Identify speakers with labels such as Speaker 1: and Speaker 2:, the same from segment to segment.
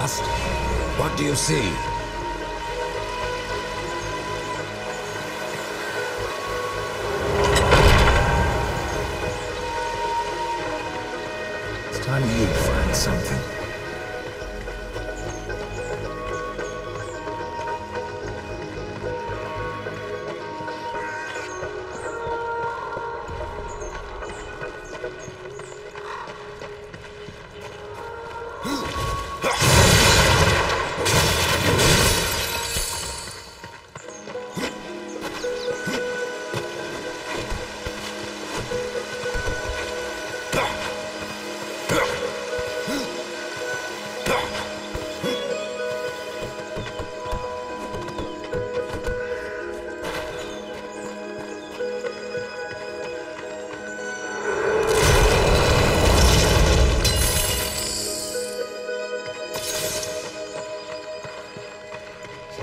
Speaker 1: Dust? What do you see?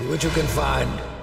Speaker 1: What you can find.